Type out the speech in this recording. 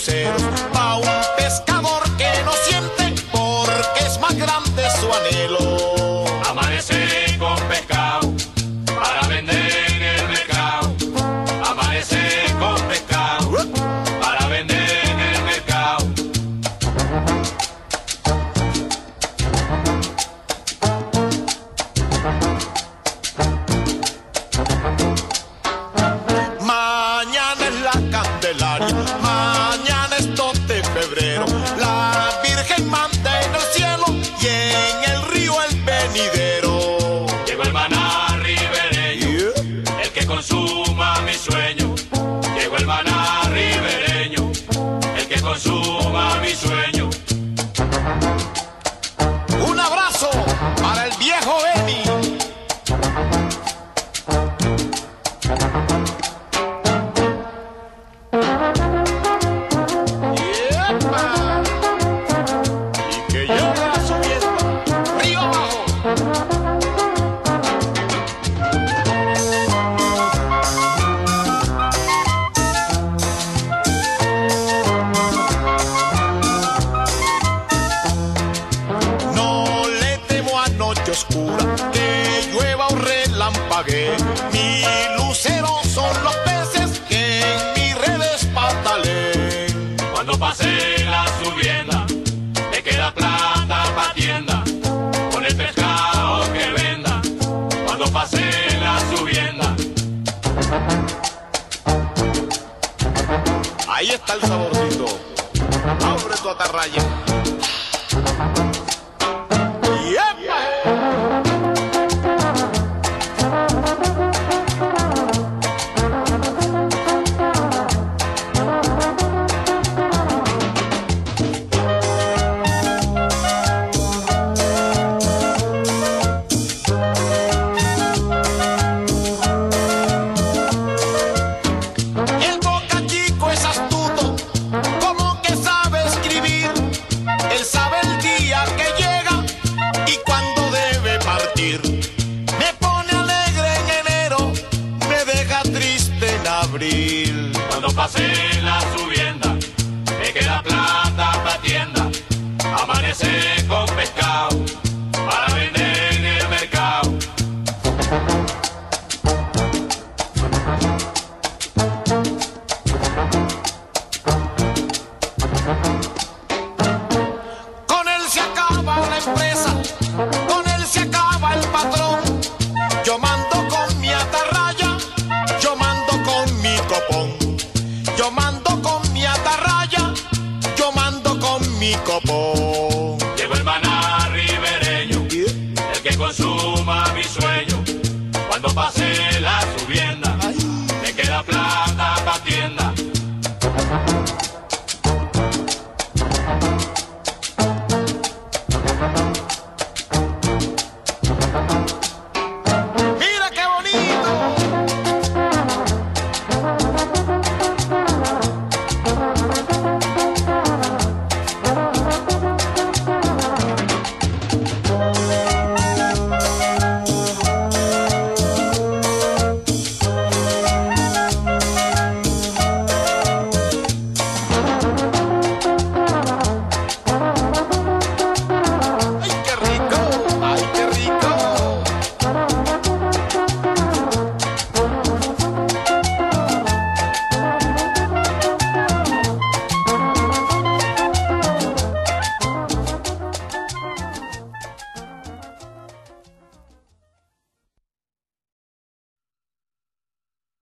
cruceros, pa' un noche oscura, que llueva o relampague. Mi lucero son los peces que en mis redes pataleen. Cuando pase la subienda, me queda plata pa' tienda, con el pescado que venda. Cuando pase la subienda, Ahí está el saborcito. Abre tu atarraya. Cuando pase la subienda, me queda plata pa' tienda, amanece con pescado. mi copo.